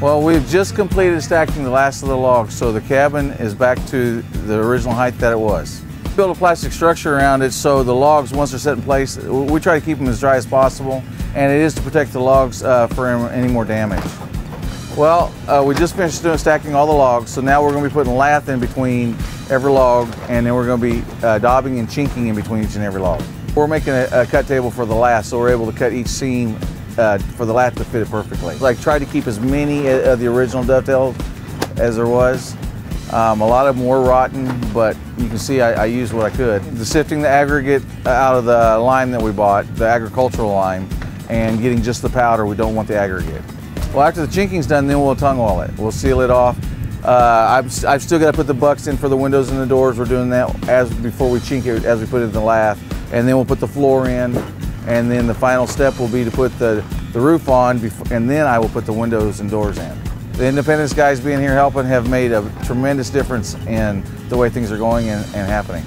Well, we've just completed stacking the last of the logs, so the cabin is back to the original height that it was. Build a plastic structure around it so the logs, once they're set in place, we try to keep them as dry as possible, and it is to protect the logs uh, any more damage. Well, uh, we just finished doing stacking all the logs, so now we're going to be putting lath in between every log, and then we're going to be uh, daubing and chinking in between each and every log. We're making a, a cut table for the lath, so we're able to cut each seam uh, for the lath to fit it perfectly. Like tried to keep as many of the original dovetails as there was. Um, a lot of them were rotten, but you can see I, I, used what I could. The sifting the aggregate out of the lime that we bought, the agricultural lime, and getting just the powder, we don't want the aggregate. Well, after the chinking's done, then we'll tung oil it. We'll seal it off. Uh, I've, I've, still got to put the bucks in for the windows and the doors. We're doing that as before we chink it, as we put it in the lath. And then we'll put the floor in, and then the final step will be to put the, the roof on, before, and then I will put the windows and doors in. The Independence guys being here helping have made a tremendous difference in the way things are going and, and happening.